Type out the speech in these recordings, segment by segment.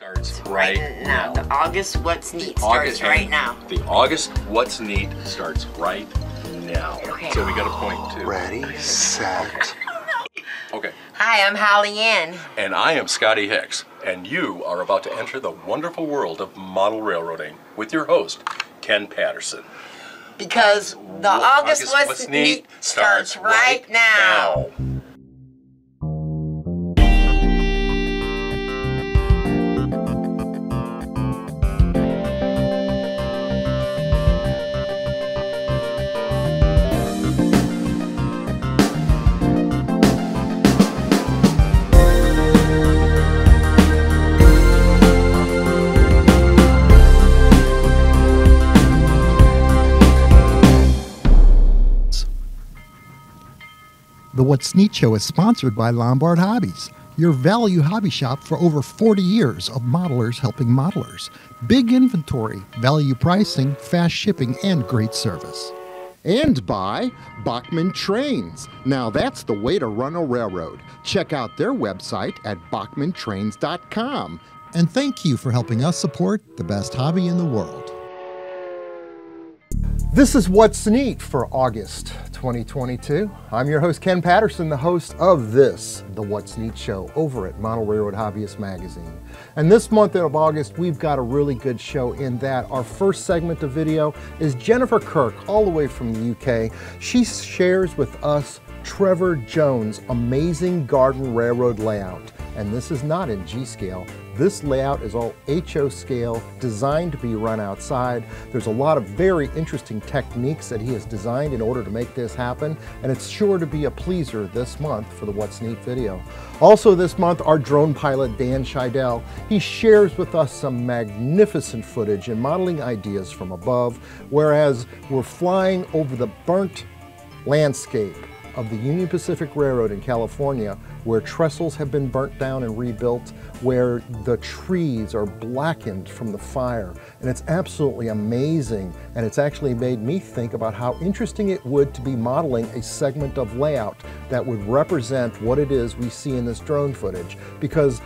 starts right, now. The August What's Neat The starts August- right now. The August What's Neat starts right now. Okay. So we got a point too. Ready, set. Okay. Hi, I'm Holly Ann. And I am Scotty Hicks, and you are about to enter the wonderful world of model railroading with your host, Ken Patterson. Because the August, What's, Neat starts right now. The What's Neat Show is sponsored by Lombard Hobbies, your value hobby shop for over 40 years of modelers helping modelers. Big inventory, value pricing, fast shipping, and great service. And by Bachmann Trains. Now that's the way to run a railroad. Check out their website at bachmanntrains.com. And thank you for helping us support the best hobby in the world. This is What's Neat for August 2022. I'm your host, Ken Patterson, the host of this, the What's Neat Show, over at Model Railroad Hobbyist Magazine. And this month of August, we've got a really good show in that our first segment of video is Jennifer Kirk, all the way from the UK. She shares with us Trevor Jones' amazing garden railroad layout. And this is not in G scale. This layout is all HO scale, designed to be run outside. There's a lot of very interesting techniques that he has designed in order to make this happen, and it's sure to be a pleaser this month for the What's Neat video. Also this month, our drone pilot, Dan Scheidel, he shares with us some magnificent footage and modeling ideas from above, whereas we're flying over the burnt landscape of the Union Pacific Railroad in California, where trestles have been burnt down and rebuilt, where the trees are blackened from the fire. And it's absolutely amazing. And it's actually made me think about how interesting it would to be modeling a segment of layout that would represent what it is we see in this drone footage. Because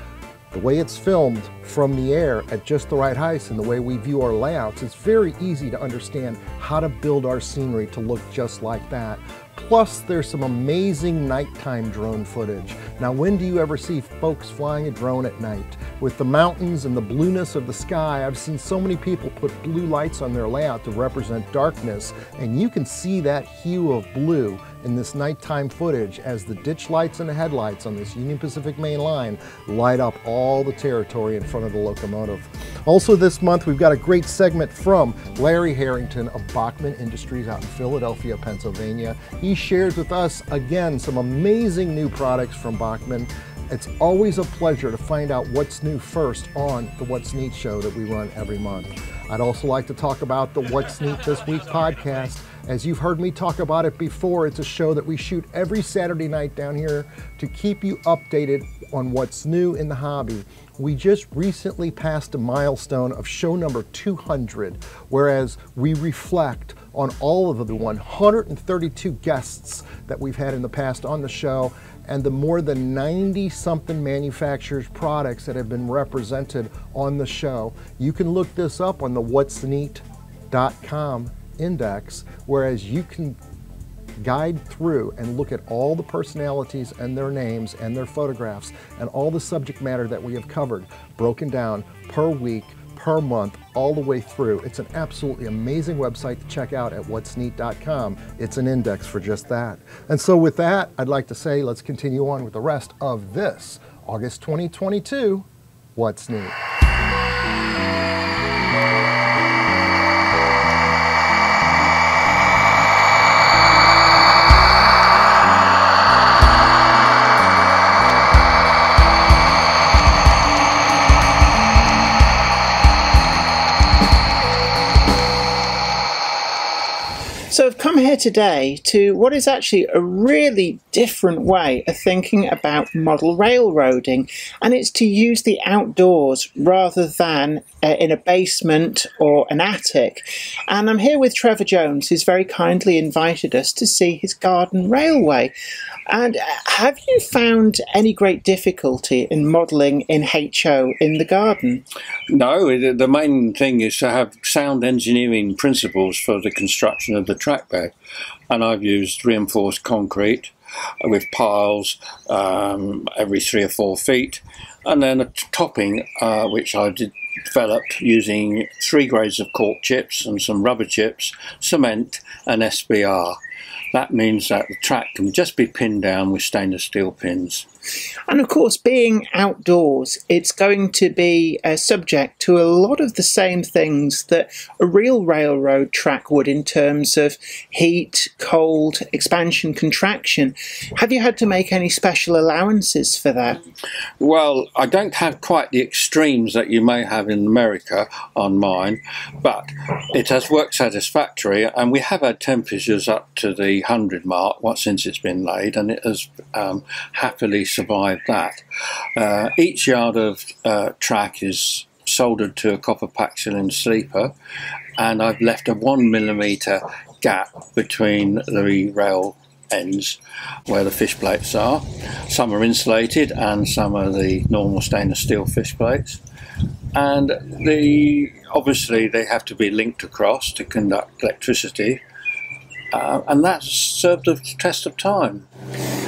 the way it's filmed from the air at just the right heights and the way we view our layouts, it's very easy to understand how to build our scenery to look just like that. Plus, there's some amazing nighttime drone footage. Now, when do you ever see folks flying a drone at night? With the mountains and the blueness of the sky, I've seen so many people put blue lights on their layout to represent darkness, and you can see that hue of blue in this nighttime footage as the ditch lights and the headlights on this Union Pacific main line light up all the territory in front of the locomotive. Also this month, we've got a great segment from Larry Harrington of Bachmann Industries out in Philadelphia, Pennsylvania. He shares with us, again, some amazing new products from Bachmann. It's always a pleasure to find out what's new first on the What's Neat show that we run every month. I'd also like to talk about the What's Neat This Week podcast. As you've heard me talk about it before, it's a show that we shoot every Saturday night down here to keep you updated on what's new in the hobby. We just recently passed a milestone of show number 200, whereas we reflect on all of the 132 guests that we've had in the past on the show and the more than 90 something manufacturers products that have been represented on the show. You can look this up on the what'sneat.com index, whereas you can guide through and look at all the personalities and their names and their photographs and all the subject matter that we have covered, broken down per week, per month, all the way through. It's an absolutely amazing website to check out at what'sneat.com. It's an index for just that. And so with that, I'd like to say let's continue on with the rest of this August 2022 What's Neat. Here today to what is actually a really different way of thinking about model railroading, and it's to use the outdoors rather than uh, in a basement or an attic. And I'm here with Trevor Jones, who's very kindly invited us to see his garden railway. And uh, have you found any great difficulty in modelling in HO in the garden? No, the main thing is to have sound engineering principles for the construction of the track bed. And I've used reinforced concrete with piles um, every three or four feet, and then a topping uh, which I did developed using three grades of cork chips and some rubber chips, cement, and SBR. That means that the track can just be pinned down with stainless steel pins. And of course, being outdoors, it's going to be uh, subject to a lot of the same things that a real railroad track would in terms of heat, cold, expansion, contraction. Have you had to make any special allowances for that? Well, I don't have quite the extremes that you may have in America on mine, but it has worked satisfactory, and we have had temperatures up to the 100 mark since it's been laid, and it has um, happily survived that. Uh, each yard of uh, track is soldered to a copper Paxolin sleeper and I've left a one millimeter gap between the rail ends where the fish plates are. Some are insulated and some are the normal stainless steel fish plates. And the obviously they have to be linked across to conduct electricity uh, and that's served the test of time.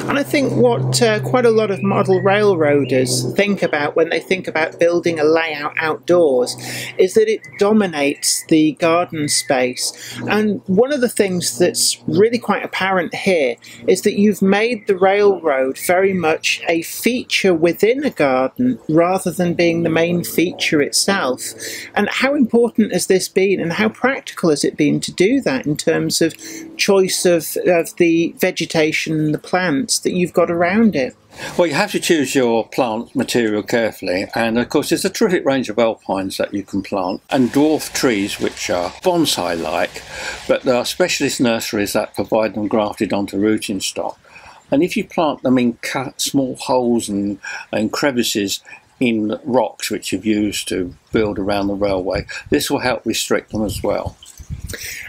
And I think what uh, quite a lot of model railroaders think about when they think about building a layout outdoors is that it dominates the garden space. And one of the things that's really quite apparent here is that you've made the railroad very much a feature within a garden rather than being the main feature itself. And how important has this been and how practical has it been to do that in terms of choice of, of the vegetation and the plants that you've got around it. Well, you have to choose your plant material carefully, and of course, there's a terrific range of alpines that you can plant, and dwarf trees which are bonsai like, but there are specialist nurseries that provide them grafted onto rooting stock. And if you plant them in cut small holes and, and crevices in rocks which you've used to build around the railway, this will help restrict them as well.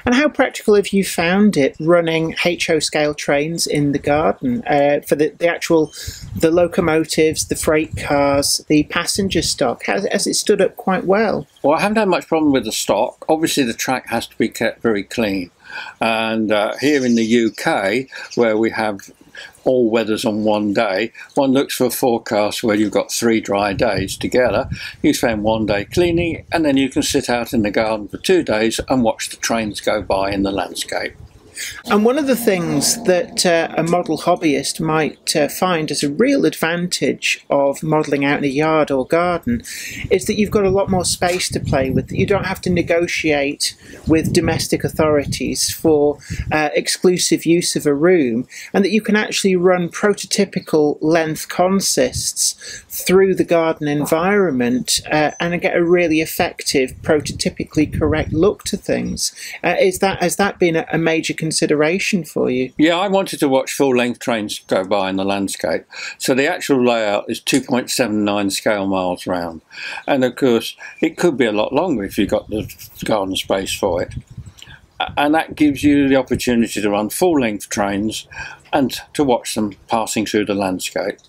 And how practical have you found it running HO scale trains in the garden uh, for the, the actual the locomotives, the freight cars, the passenger stock? Has, has it stood up quite well? Well, I haven't had much problem with the stock. Obviously, the track has to be kept very clean. And uh, here in the UK, where we have all weathers on one day, one looks for a forecast where you've got three dry days together. You spend one day cleaning, and then you can sit out in the garden for two days and watch the trains go by in the landscape. And one of the things that uh, a model hobbyist might uh, find as a real advantage of modelling out in a yard or garden is that you've got a lot more space to play with. You don't have to negotiate with domestic authorities for uh, exclusive use of a room, and that you can actually run prototypical length consists through the garden environment uh, and get a really effective, prototypically correct look to things. Uh, is that has that been a, a major consideration for you? Yeah, I wanted to watch full length trains go by in the landscape. So the actual layout is 2.79 scale miles round. And of course, it could be a lot longer if you've got the garden space for it. And that gives you the opportunity to run full length trains and to watch them passing through the landscape.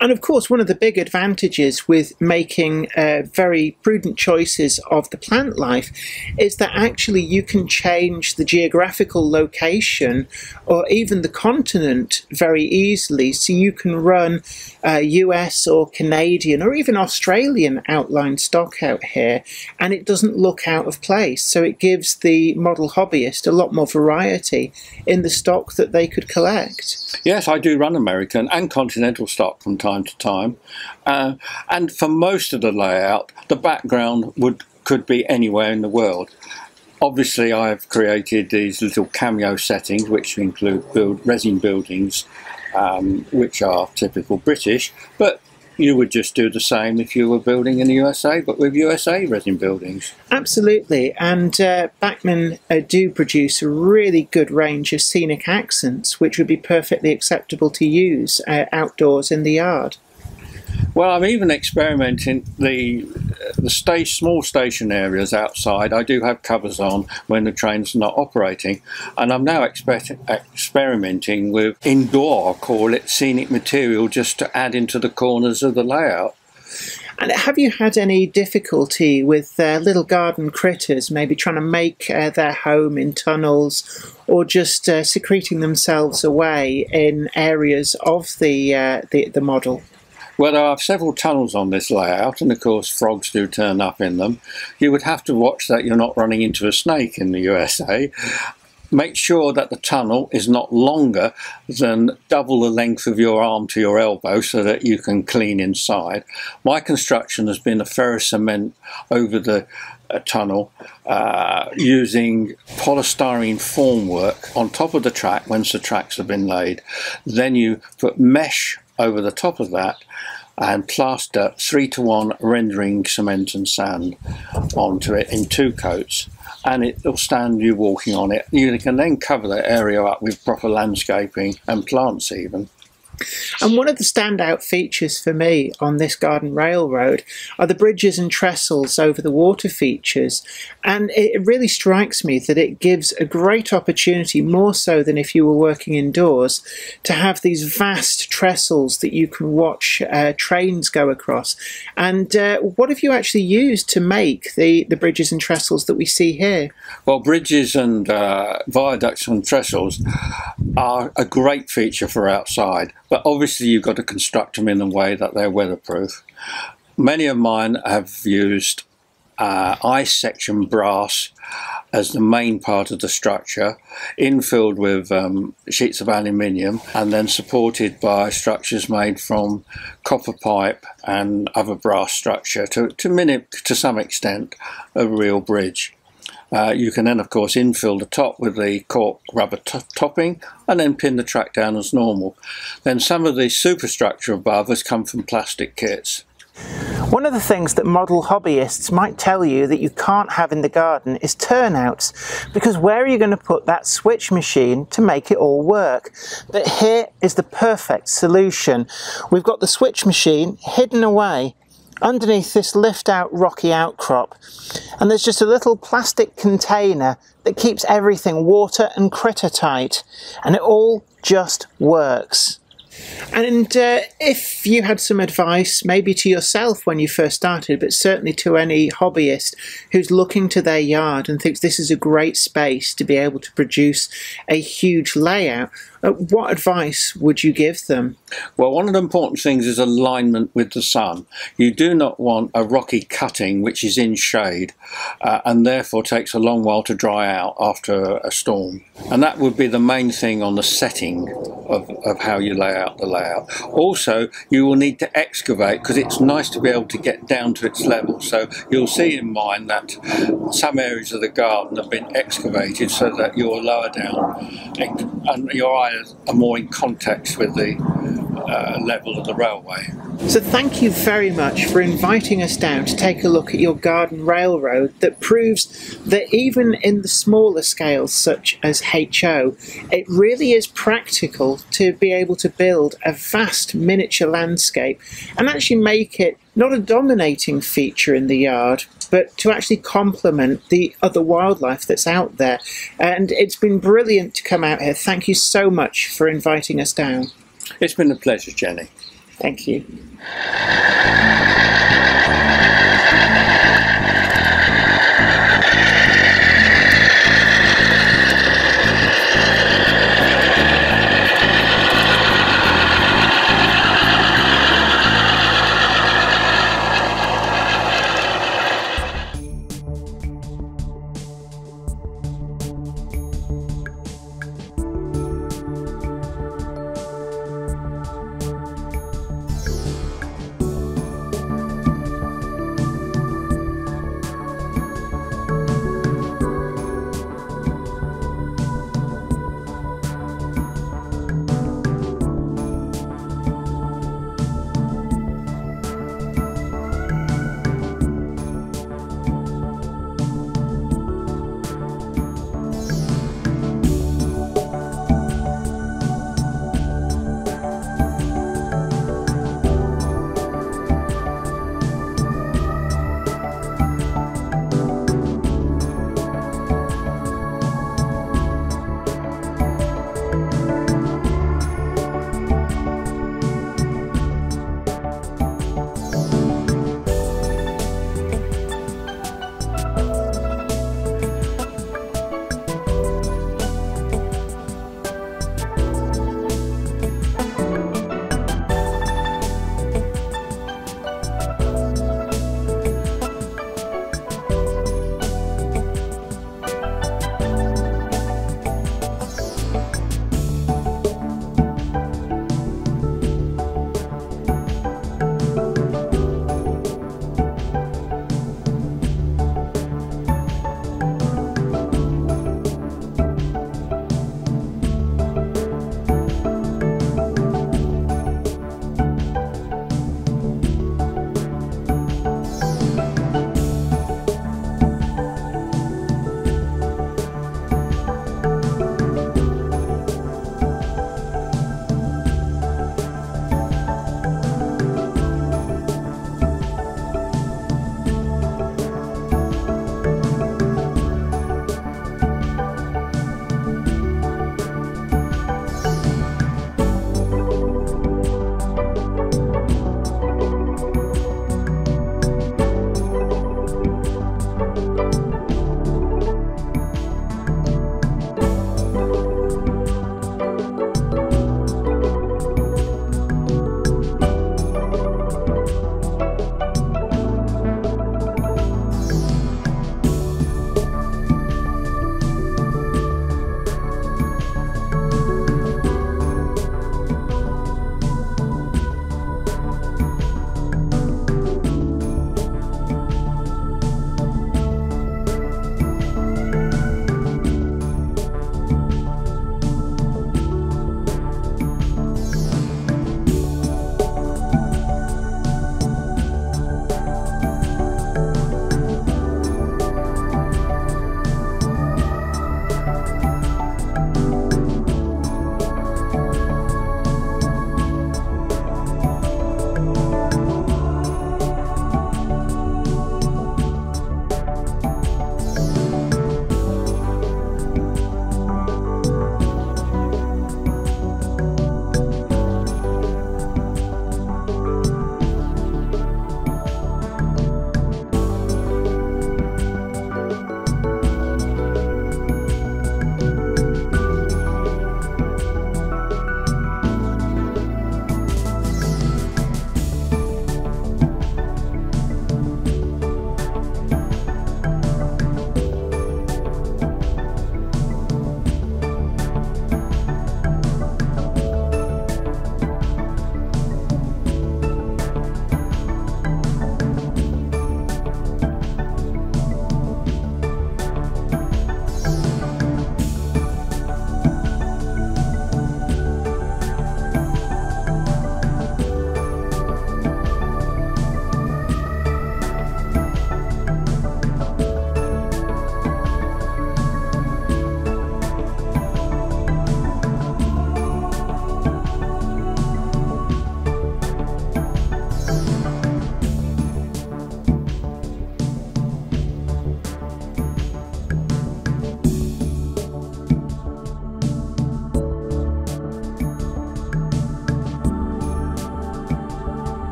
And of course, one of the big advantages with making uh, very prudent choices of the plant life is that actually you can change the geographical location or even the continent very easily. So you can run uh, US or Canadian or even Australian outline stock out here and it doesn't look out of place. So it gives the model hobbyist a lot more variety in the stock that they could collect. Yes, I do run American and continental stock from time to time. Uh, and for most of the layout, the background would could be anywhere in the world. Obviously, I've created these little cameo settings, which include build resin buildings, um, which are typical British, but you would just do the same if you were building in the USA, but with USA resin buildings. Absolutely, and uh, Bachmann uh, do produce a really good range of scenic accents, which would be perfectly acceptable to use uh, outdoors in the yard. Well, I'm even experimenting the the small station areas outside. I do have covers on when the train's are not operating, and I'm now experimenting with indoor, call it scenic material, just to add into the corners of the layout. And have you had any difficulty with uh, little garden critters, maybe trying to make uh, their home in tunnels, or just uh, secreting themselves away in areas of the uh, the, the model? Well, there are several tunnels on this layout, and of course, frogs do turn up in them. You would have to watch that you're not running into a snake in the USA. Make sure that the tunnel is not longer than double the length of your arm to your elbow so that you can clean inside. My construction has been a ferrocement over the uh, tunnel uh, using polystyrene formwork on top of the track once the tracks have been laid. Then you put mesh over the top of that and plaster three to one rendering cement and sand onto it in two coats and it will stand you walking on it. You can then cover that area up with proper landscaping and plants even. And one of the standout features for me on this garden railroad are the bridges and trestles over the water features. And it really strikes me that it gives a great opportunity, more so than if you were working indoors, to have these vast trestles that you can watch uh, trains go across. And uh, what have you actually used to make the, the bridges and trestles that we see here? Well, bridges and uh, viaducts and trestles are a great feature for outside. But obviously, you've got to construct them in a way that they're weatherproof. Many of mine have used uh, ice section brass as the main part of the structure, infilled with um, sheets of aluminium, and then supported by structures made from copper pipe and other brass structure to, to mimic, to some extent, a real bridge. Uh, you can then, of course, infill the top with the cork rubber topping and then pin the track down as normal. Then some of the superstructure above has come from plastic kits. One of the things that model hobbyists might tell you that you can't have in the garden is turnouts, because where are you going to put that switch machine to make it all work? But here is the perfect solution. We've got the switch machine hidden away underneath this lift out rocky outcrop and there's just a little plastic container that keeps everything water and critter tight and it all just works. And uh, if you had some advice, maybe to yourself when you first started, but certainly to any hobbyist who's looking to their yard and thinks this is a great space to be able to produce a huge layout, uh, what advice would you give them? Well, one of the important things is alignment with the sun. You do not want a rocky cutting which is in shade uh, and therefore takes a long while to dry out after a storm. And that would be the main thing on the setting of, of how you lay out the layout. Also, you will need to excavate because it's nice to be able to get down to its level. So you'll see in mine that some areas of the garden have been excavated so that you're lower down and your eye are more in context with the uh, level of the railway. So, thank you very much for inviting us down to take a look at your garden railroad that proves that even in the smaller scales, such as HO, it really is practical to be able to build a vast miniature landscape and actually make it not a dominating feature in the yard, but to actually complement the other wildlife that's out there. And it's been brilliant to come out here. Thank you so much for inviting us down. It's been a pleasure, Jenny. Thank you.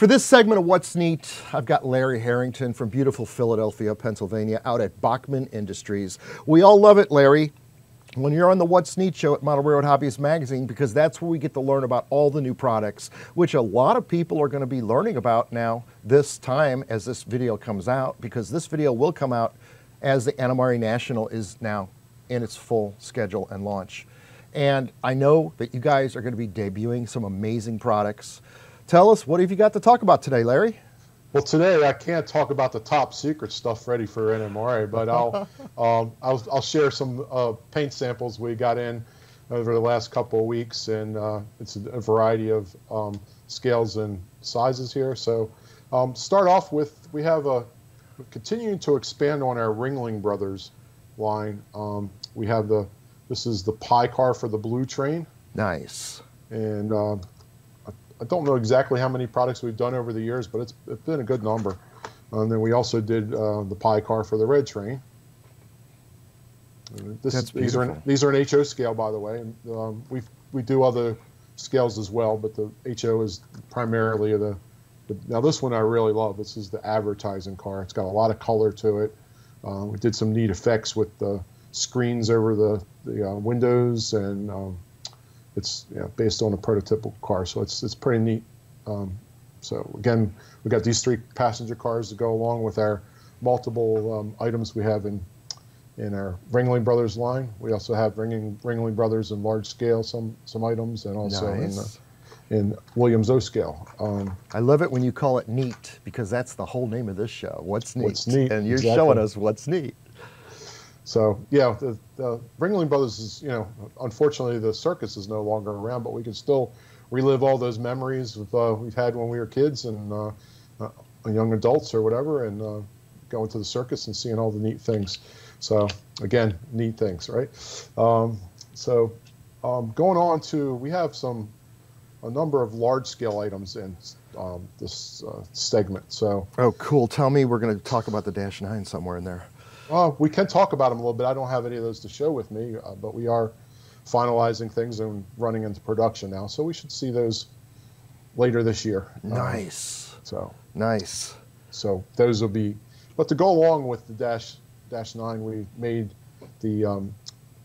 For this segment of What's Neat, I've got Larry Harrington from beautiful Philadelphia, Pennsylvania, out at Bachmann Industries. We all love it, Larry, when you're on the What's Neat show at Model Railroad Hobbyist Magazine, because that's where we get to learn about all the new products, which a lot of people are going to be learning about now this time as this video comes out, because this video will come out as the NMRA National is now in its full schedule and launch. And I know that you guys are going to be debuting some amazing products. Tell us, what have you got to talk about today, Larry? Well, today I can't talk about the top secret stuff ready for NMRA, but I'll um, I'll, I'll, share some uh, paint samples we got in over the last couple of weeks, and uh, it's a, variety of um, scales and sizes here. So, um, start off with we have a continuing to expand on our Ringling Brothers line. Um, we have the this is the pie car for the blue train. Nice. And uh, I don't know exactly how many products we've done over the years, but it's, it's been a good number. And then we also did uh, the pie car for the red train. This, these are an, these are an HO scale, by the way. And, um, we we do other scales as well, but the HO is primarily the, the, Now this one I really love. This is the advertising car. It's got a lot of color to it. Uh, we did some neat effects with the screens over the the uh, windows and um, it's you know, based on a prototypical car, so it's it's pretty neat. Um, so again, we got these three passenger cars to go along with our multiple um, items we have in in our Ringling Brothers line. We also have Ringling Ringling Brothers in large scale some some items, and also nice. in the, in Williams O scale. Um, I love it when you call it neat because that's the whole name of this show. What's neat? What's neat? And you're exactly. showing us what's neat. So yeah, the, the Ringling Brothers is you know unfortunately the circus is no longer around, but we can still relive all those memories of, uh, we've had when we were kids and uh, uh, young adults or whatever, and uh, going to the circus and seeing all the neat things. So again, neat things, right? Um, so um, going on to we have some a number of large scale items in um, this uh, segment. So oh, cool. Tell me we're going to talk about the Dash Nine somewhere in there. Uh, we can talk about them a little bit. I don't have any of those to show with me, uh, but we are finalizing things and running into production now. So we should see those later this year. Um, nice. so nice. So those will be. But to go along with the Dash Dash Nine, we made the um,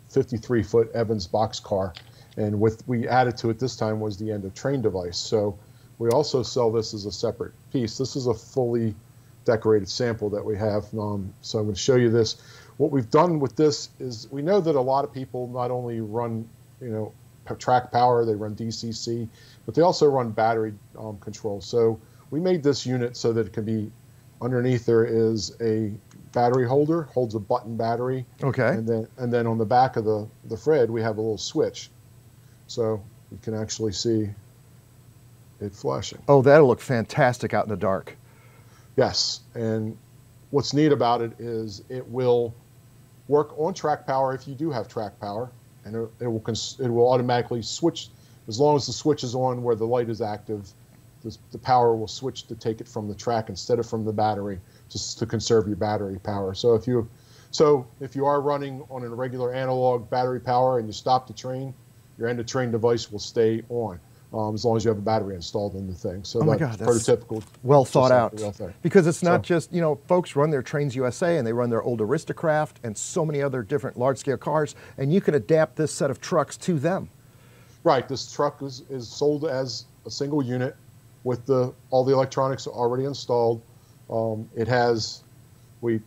53 foot Evans box car, and with we added to it this time was the end of train device. So we also sell this as a separate piece. This is a fully decorated sample that we have. Um, so I'm going to show you this. What we've done with this is we know that a lot of people not only run, you know, track power, they run DCC, but they also run battery um, control. So we made this unit so that it can be underneath there is a battery holder, holds a button battery. Okay. And then and then on the back of the, the Fred, we have a little switch. So you can actually see it flashing. Oh, that'll look fantastic out in the dark. Yes, and what's neat about it is it will work on track power if you do have track power, and it, it will it will automatically switch as long as the switch is on where the light is active. The, the power will switch to take it from the track instead of from the battery, just to conserve your battery power. So if you so if you are running on an irregular analog battery power and you stop the train, your end of train device will stay on um, as long as you have a battery installed in the thing. So oh God, that's prototypical. Well thought out. Because it's not so, just, you know, folks run their Trains USA and they run their old Aristocraft and so many other different large scale cars, and you can adapt this set of trucks to them. Right. This truck is, is sold as a single unit with the all the electronics already installed. Um, it has, we,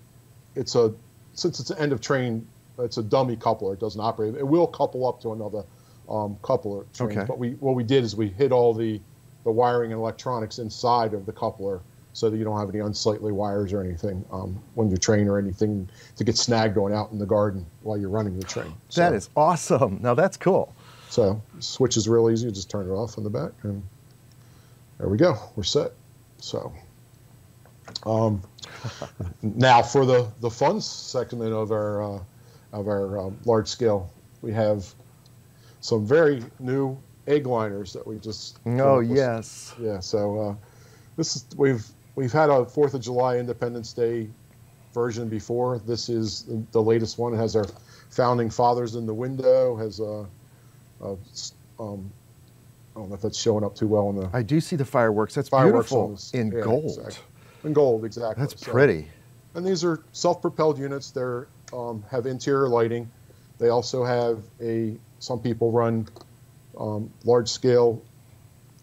it's a, since it's an end of train, it's a dummy coupler. It doesn't operate. It will couple up to another um, coupler trains. Okay. But we what we did is we hid all the the wiring and electronics inside of the coupler so that you don't have any unsightly wires or anything um, when you train or anything to get snagged going out in the garden while you're running the train. So, that is awesome. Now that's cool. So switch is real easy. You just turn it off on the back and there we go. We're set. So um, now for the the fun segment of our uh, of our um, large scale, we have some very new Eggliners that we just. Oh yes. Yeah. So uh, this is we've we've had a Fourth of July Independence Day version before. This is the latest one. It has our founding fathers in the window. Has a, a um, I don't know if that's showing up too well in the. I do see the fireworks. That's fireworks beautiful in yeah, gold. Exactly. In gold, exactly. That's so, pretty. And these are self-propelled units. They um, have interior lighting. They also have a. Some people run um, large-scale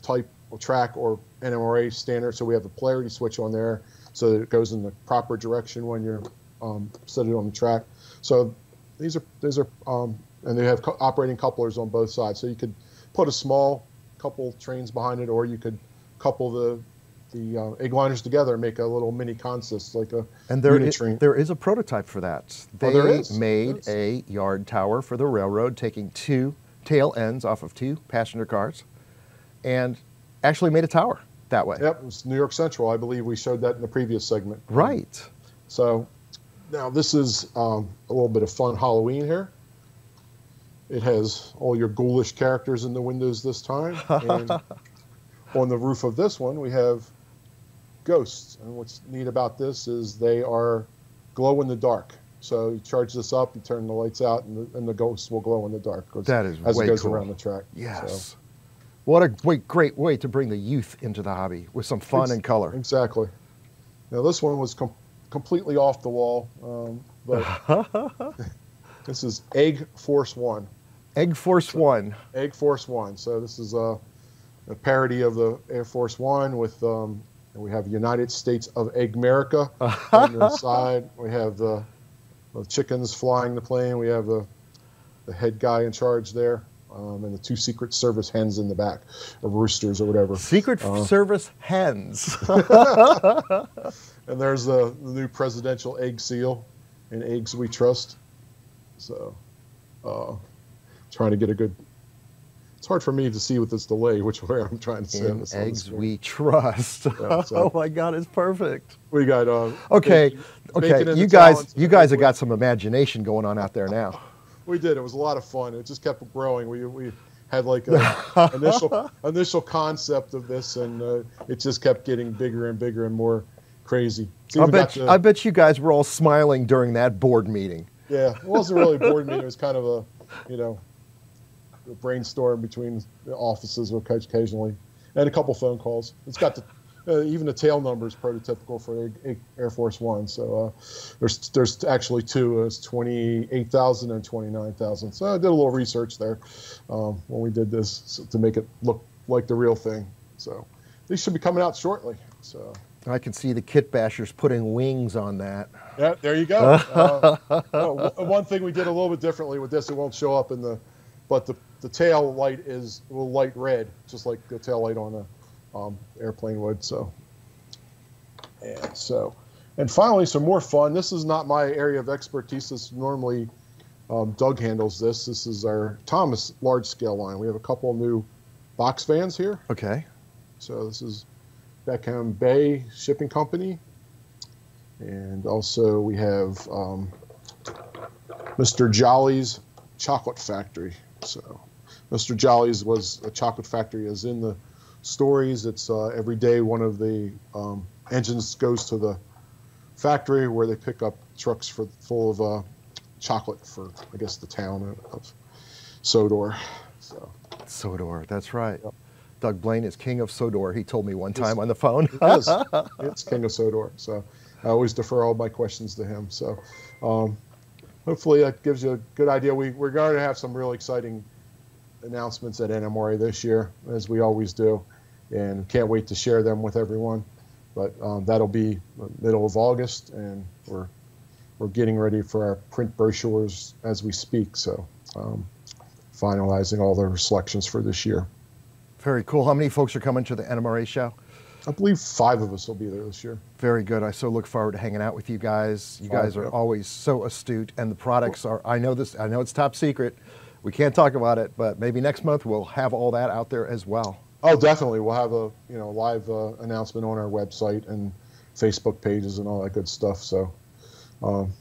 type track or NMRA standard. So we have a polarity switch on there, so that it goes in the proper direction when you're um, set it on the track. So these are these are um, and they have operating couplers on both sides. So you could put a small couple trains behind it, or you could couple the the uh, Eggliners together and make a little mini consist like a and there is, there is a prototype for that. Oh, they oh, made a yard tower for the railroad, taking two tail ends off of two passenger cars, and actually made a tower that way. Yep, it was New York Central. I believe we showed that in the previous segment. Right. So now this is um, a little bit of fun Halloween here. It has all your ghoulish characters in the windows this time. And on the roof of this one, we have ghosts. And what's neat about this is they are glow in the dark. So you charge this up, you turn the lights out, and the, and the ghosts will glow in the dark. That is as way it goes cool. around the track. Yes. So. What a great, great way to bring the youth into the hobby with some fun it's, and color. Exactly. Now this one was com- completely off the wall, um, but this is Egg Force One. Egg Force so, One. Egg Force One. So this is a, a parody of the Air Force One with um, we have United States of Egg America on the side. We have the, the, chickens flying the plane. We have the the head guy in charge there. Um, and the two Secret Service hens in the back, or roosters, or whatever. Secret uh, Service hens. and there's the, the, new presidential egg seal, and eggs we trust. So, uh, trying to get a good. It's hard for me to see with this delay which way I'm trying to send this. Eggs we trust. Yeah, so oh my God, it's perfect. We got uh, okay, okay. You guys, you guys have got some imagination going on out there now. We did. It was a lot of fun. It just kept growing. We we had like a initial initial concept of this, and uh, it just kept getting bigger and bigger and more crazy. I bet, to, I bet you guys were all smiling during that board meeting. Yeah, it wasn't really a board meeting. It was kind of a, you know, brainstorm between the offices with coach occasionally, and a couple phone calls. It's got the uh, even the tail number is prototypical for Air Force One. So uh, there's there's actually two. It's 28,000 and 29,000. So I did a little research there um, when we did this to make it look like the real thing. So these should be coming out shortly. So. I can see the kit bashers putting wings on that. Yeah, there you go. uh, one thing we did a little bit differently with this, it won't show up in the but the, the tail light is will light red, just like the tail light on a um, airplane would. So, and so, and finally, some more fun. This is not my area of expertise. This normally um, Doug handles this. This is our Thomas large scale line. We have a couple new box vans here. Okay. So this is Beckham Bay Shipping Company, and also we have um, Mr. Jolly's Chocolate Factory. So, Mr. Jolly's was a chocolate factory, as in the stories. It's uh, every day one of the um, engines goes to the factory where they pick up trucks for full of uh, chocolate for, I guess, the town of Sodor. So. Sodor, that's right. Yep. Doug Blaine is king of Sodor. He told me one time it's, on the phone. it is. It's king of Sodor. So I always defer all my questions to him. So um, hopefully that gives you a good idea. We, we're going to have some really exciting announcements at NMRA this year, as we always do, and can't wait to share them with everyone. But um, that'll be middle of August, and we're we're getting ready for our print brochures as we speak. So, um, finalizing all the selections for this year. Very cool. How many folks are coming to the NMRA show? I believe five of us will be there this year. Very good. I so look forward to hanging out with you guys. You guys are always so astute, and the products are. I know this. I know it's top secret. We can't talk about it, but maybe next month we'll have all that out there as well. Oh, definitely. We'll have a you know live uh, announcement on our website and Facebook pages and all that good stuff. So. Um,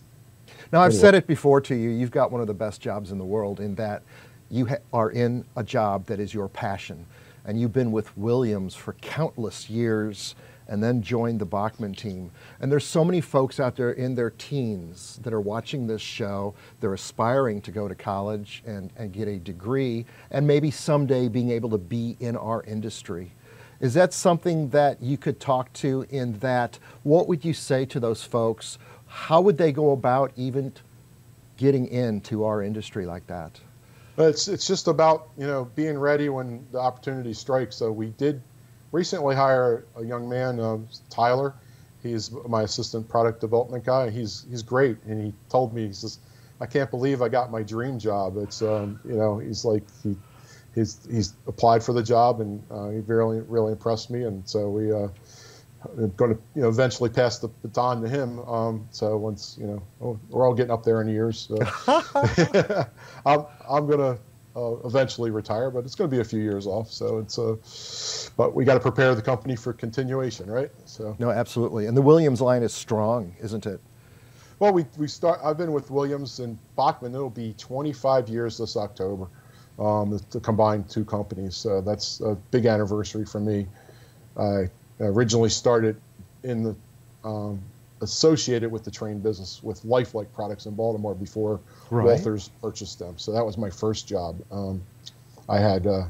now I've anyway. said it before to you. You've got one of the best jobs in the world in that you ha- are in a job that is your passion, and you've been with Williams for countless years and then joined the Bachmann team. And there's so many folks out there in their teens that are watching this show. They're aspiring to go to college and, and get a degree and maybe someday being able to be in our industry. Is that something that you could talk to in that? What would you say to those folks? How would they go about even getting into our industry like that? It's it's just about you know being ready when the opportunity strikes. So we did recently hired a young man, um, Tyler. He's my assistant product development guy. He's he's great, and he told me he says, "I can't believe I got my dream job." It's um, you know he's like he he's he's applied for the job, and uh, he really really impressed me, and so we. Uh, going to you know eventually pass the baton to him. Um, so once you know oh, we're all getting up there in years, so I'm I'm gonna uh, eventually retire, but it's going to be a few years off. So it's a, uh, but we got to prepare the company for continuation, right? So no, absolutely. And the Williams line is strong, isn't it? Well, we we start. I've been with Williams and Bachmann. It'll be 25 years this October. Um, the, the combined two companies. So that's a big anniversary for me. I originally started in the um, associated with the train business with Lifelike products in Baltimore before right. Walthers purchased them. So that was my first job. Um, I had uh,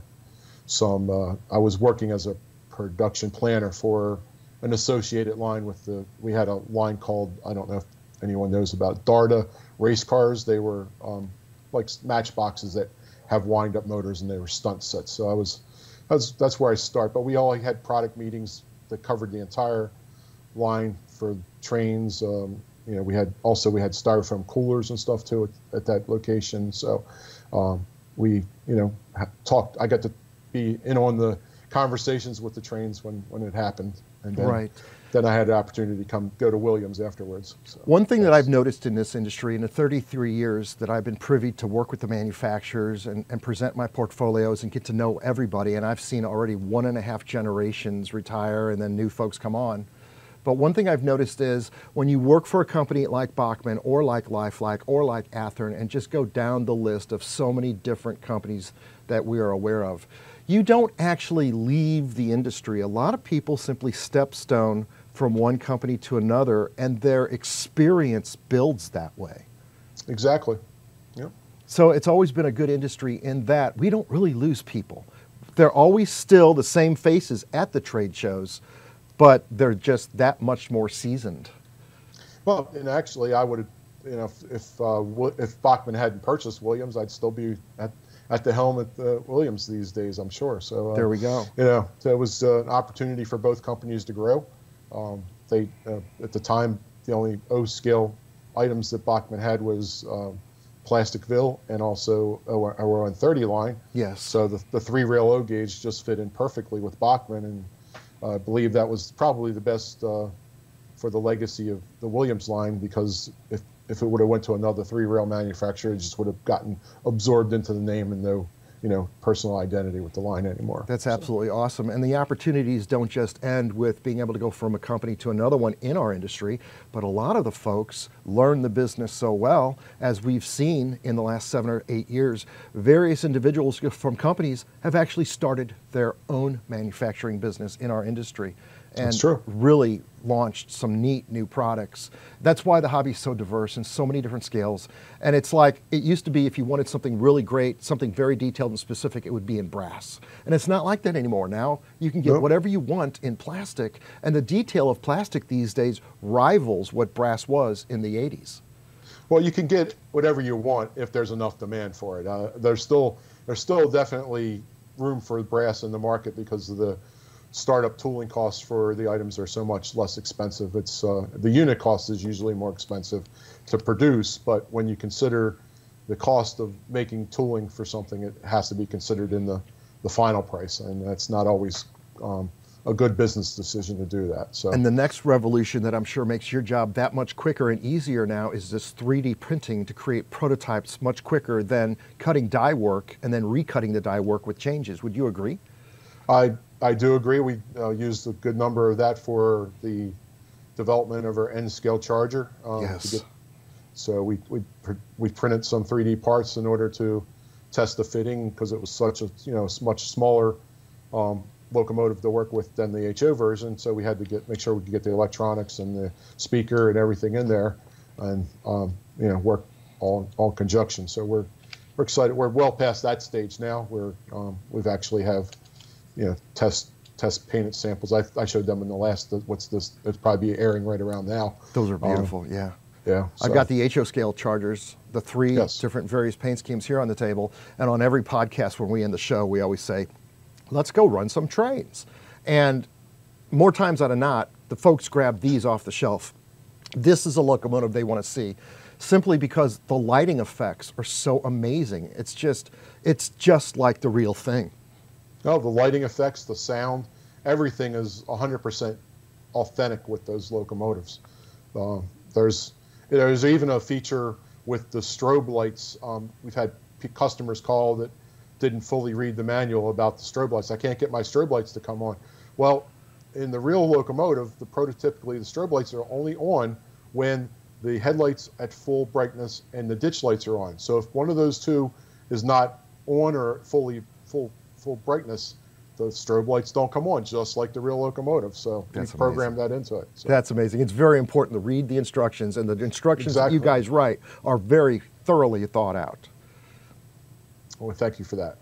some. Uh, I was working as a production planner for an associated line with the. We had a line called I don't know if anyone knows about Darda race cars. They were um, like matchboxes that have wind-up motors and they were stunt sets. So I was, that's that's where I start. But we all had product meetings that covered the entire line for trains. Um, you know, we had also we had styrofoam coolers and stuff too at, at that location. So um, we, you know, talked. I got to be in on the conversations with the trains when when it happened, and then, right. then I had the opportunity to come go to Williams afterwards. So, One thing yes. that I've noticed in this industry in the 33 years that I've been privy to work with the manufacturers and, and present my portfolios and get to know everybody, and I've seen already one and a half generations retire and then new folks come on but one thing I've noticed is when you work for a company like Bachmann or like Lifelike or like Athearn and just go down the list of so many different companies that we are aware of, you don't actually leave the industry. A lot of people simply step stone from one company to another and their experience builds that way. Exactly. Yep. So it's always been a good industry in that we don't really lose people. They're always still the same faces at the trade shows, but they're just that much more seasoned. Well, and actually, I would have, you know, if if, uh, if Bachmann hadn't purchased Williams, I'd still be at at the helm at the Williams these days. I'm sure. So uh, there we go. You know, so it was uh, an opportunity for both companies to grow. Um, they uh, at the time the only O scale items that Bachmann had was um, Plasticville and also our, our 30 line. Yes. So the, the three rail O gauge just fit in perfectly with Bachmann and I believe that was probably the best uh, for the legacy of the Williams line because if if it would have went to another three rail manufacturer, it just would have gotten absorbed into the name and no you know personal identity with the line anymore. That's absolutely so. awesome. And the opportunities don't just end with being able to go from a company to another one in our industry, but a lot of the folks learn the business so well, as we've seen in the last seven or eight years. Various individuals from companies have actually started their own manufacturing business in our industry and really launched some neat new products. That's why the hobby is so diverse and so many different scales. And it's like it used to be if you wanted something really great, something very detailed and specific, it would be in brass. And it's not like that anymore. Now you can get nope. whatever you want in plastic, and the detail of plastic these days rivals what brass was in the 80s. Well, you can get whatever you want if there's enough demand for it. Uh, there's still there's still definitely room for brass in the market because of the startup tooling costs for the items are so much less expensive. It's uh, the unit cost is usually more expensive to produce, but when you consider the cost of making tooling for something, it has to be considered in the, the final price, and that's not always um, a good business decision to do that. So. And the next revolution that I'm sure makes your job that much quicker and easier now is this 3D printing to create prototypes much quicker than cutting die work and then recutting the die work with changes. Would you agree? I I do agree. We uh, used a good number of that for the development of our N scale charger. Um, yes. Get, so we we we printed some 3D parts in order to test the fitting because it was such a you know much smaller um, locomotive to work with than the HO version. So we had to get make sure we could get the electronics and the speaker and everything in there, and um, you know work all all conjunction. So we're we're excited. We're well past that stage now. We're um, we've actually have you know test test painted samples. I, I showed them in the last what's this? It's probably airing right around now. Those are beautiful. Um, yeah. Yeah. So. I've got the HO scale chargers, the three yes. different various paint schemes here on the table, and on every podcast when we end the show, we always say, "Let's go run some trains," and more times out of not, the folks grab these off the shelf. This is a locomotive they want to see simply because the lighting effects are so amazing. It's just, it's just like the real thing. No, the lighting effects, the sound, everything is 100% authentic with those locomotives. Uh, there's, there's even a feature with the strobe lights. Um, we've had customers call that didn't fully read the manual about the strobe lights. I can't get my strobe lights to come on. Well, in the real locomotive, the prototypically the strobe lights are only on when the headlights at full brightness and the ditch lights are on. So if one of those two is not on or fully full full brightness, the strobe lights don't come on, just like the real locomotive. So That's we program that into it. So. That's amazing. It's very important to read the instructions, and the instructions exactly. that you guys write are very thoroughly thought out. Well, thank you for that.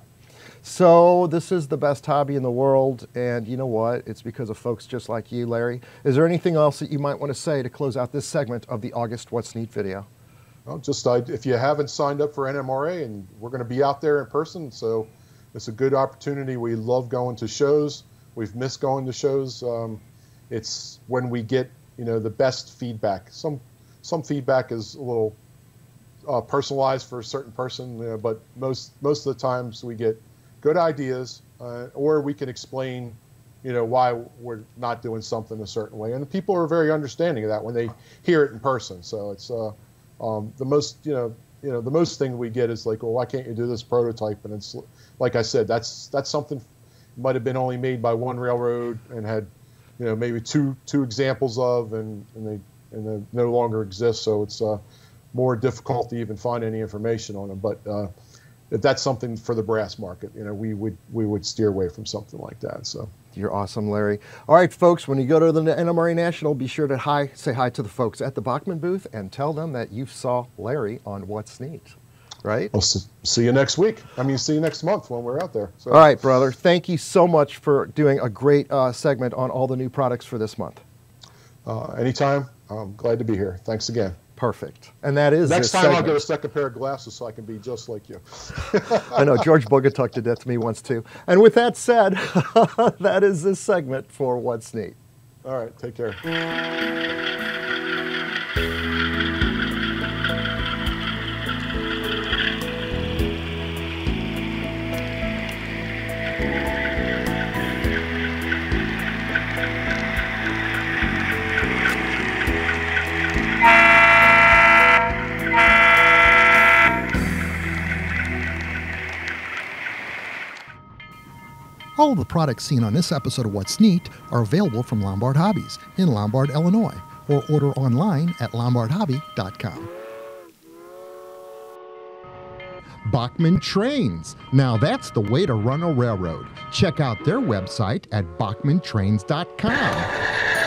So this is the best hobby in the world, and you know what? It's because of folks just like you, Larry. Is there anything else that you might want to say to close out this segment of the August What's Neat video? Well, just uh, if you haven't signed up for NMRA, and we're going to be out there in person, so it's a good opportunity. We love going to shows. We've missed going to shows. Um, it's when we get you know the best feedback. Some some feedback is a little uh, personalized for a certain person, you know, but most most of the times we get good ideas, uh, or we can explain, you know, why we're not doing something a certain way. And people are very understanding of that when they hear it in person. So it's uh, um, the most, you know, you know, the most thing we get is like, well, why can't you do this prototype? And it's like I said, that's that's something might have been only made by one railroad and had, you know, maybe two two examples of, and and they and they no longer exist. So it's uh, more difficult to even find any information on them. But uh, if that's something for the brass market, you know, we would we would steer away from something like that. So you're awesome, Larry. All right, folks, when you go to the NMRA National, be sure to hi say hi to the folks at the Bachmann booth and tell them that you saw Larry on What's Neat. Right? I'll see you next week. I mean, see you next month when we're out there. So. All right, brother. Thank you so much for doing a great uh, segment on all the new products for this month. Uh, anytime. I'm glad to be here. Thanks again. Perfect. And that is next time segment. I'll get a second pair of glasses so I can be just like you. I know George Bogatuk did that to me once too. And with that said, that is this segment for What's Neat. All right. Take care. All the products seen on this episode of What's Neat are available from Lombard Hobbies in Lombard, Illinois, or order online at lombardhobby.com. Bachmann Trains. Now that's the way to run a railroad. Check out their website at bachmanntrains.com.